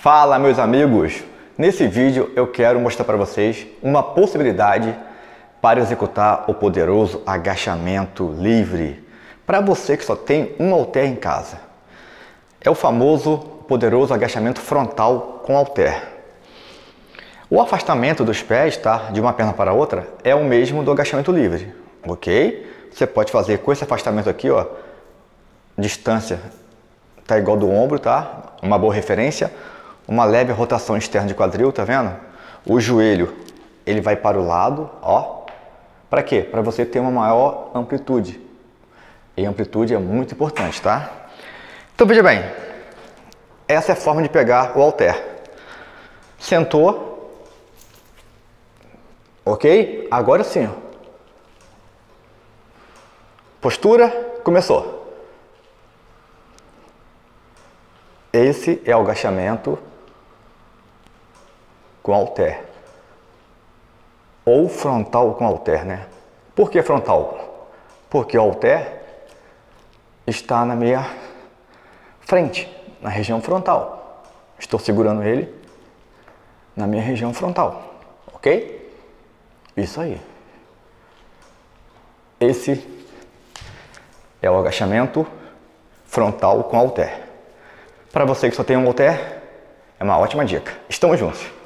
Fala meus amigos! Nesse vídeo eu quero mostrar para vocês uma possibilidade para executar o poderoso agachamento livre para você que só tem um halter em casa. É o famoso poderoso agachamento frontal com halter. O afastamento dos pés, tá, de uma perna para outra, é o mesmo do agachamento livre, ok? Você pode fazer com esse afastamento aqui, ó, distância tá igual do ombro, tá? Uma boa referência. Uma leve rotação externa de quadril, tá vendo? O joelho, ele vai para o lado, ó. Para quê? Para você ter uma maior amplitude. E amplitude é muito importante, tá? Então veja bem, essa é a forma de pegar o halter. Sentou, ok? Agora sim. Postura, começou. Esse é o agachamento com halter. Ou frontal com halter, né? Por que frontal? Porque o halter está na minha frente, na região frontal. Estou segurando ele na minha região frontal, ok? Isso aí. Esse é o agachamento frontal com halter. Para você que só tem um halter, é uma ótima dica. Estamos juntos!